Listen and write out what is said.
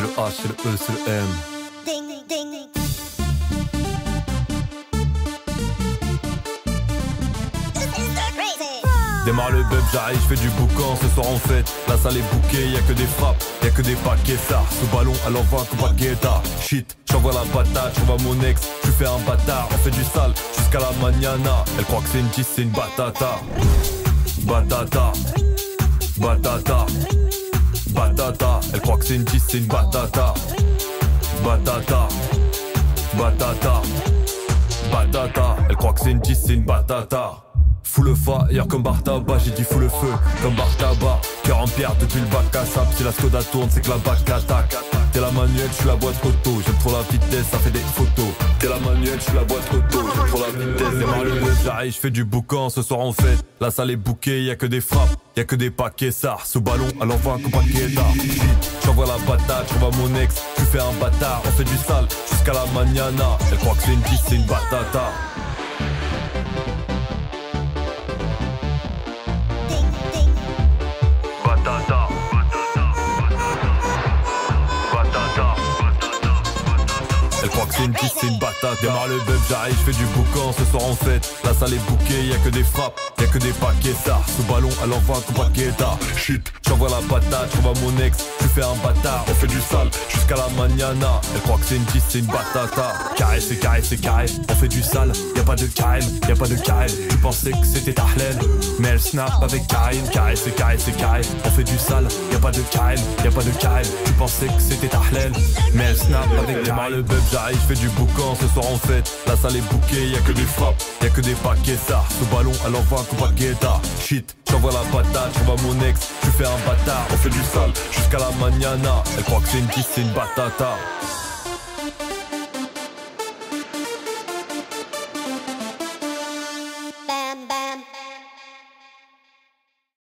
c'est le H, c'est le E, c'est le M. Démarre le bub, j'arrive, je fais du boucan, ce soir en fête. La salle est bouquée, y'a que des frappes, y'a que des paquets ça Sous ballon, à l'envoi, paqueta Shit, j'envoie la patate, j'envoie mon ex Tu fais un bâtard, on fait du sale jusqu'à la mañana Elle croit que c'est une 10, c'est une Batata. Batata. Batata Elle croit que c'est une 10, c'est une batata. Batata. Batata. Batata. Elle croit que c'est une 10, c'est une batata. Fous le fire comme Bartaba, j'ai dit fous le feu comme Bartaba. Cœur en pierre depuis le bac à sable, si la Skoda tourne c'est que la bac attaque. T'es la manuelle, je suis la boîte auto, j'aime trop la vitesse, ça fait des photos. T'es la manuelle, je suis la boîte auto, j'aime trop la vitesse, buzz, j'arrive, je fais du boucan, ce soir en fête. La salle est bouquée, y a que des frappes, y a que des paquets ça Sous ballon, à l'envoi un paqueta J'envoie la patate, j'envoie mon ex, tu fais un bâtard, on fait du sale jusqu'à la mañana Elle croit que c'est une piste, c'est une Batata. Elle croit que c'est une piste, c'est une batate. Démarre le bub, j'arrive, je fais du boucan. Ce soir en fête, la salle est bouquée, y a que des frappes, y a que des paquets ça. Sous ballon, à l'envoi, un paqueta. Shit, j'envoie la patate, j'envoie mon ex. Tu fais un bâtard, on fait du sale jusqu'à la mañana. Elle croit que c'est une piste, c'est une batata. Carré, c'est carré, c'est carré. On fait du sale, y a pas de KM, y a pas de KM. Tu pensais que c'était Tahlel, mais elle snap avec Karim. Carré, c'est carré, c'est carré. On fait du sale, y a pas de KM, y a pas de KM. Tu pensais que c'était Tahlel, mais elle snap avec Karim. le bub, j'arrive, fais du boucan. Ce soir en fête, la salle est bouquée, y a que des frappes, y a que des paquets ça. Sous ballon, à l'envoi, un paqueta. Shit, j'envoie la patate, j'envoie mon ex. Tu fais un bâtard, on fait du sale jusqu'à la mañana. Elle croit que c'est une piste, c'est une batata.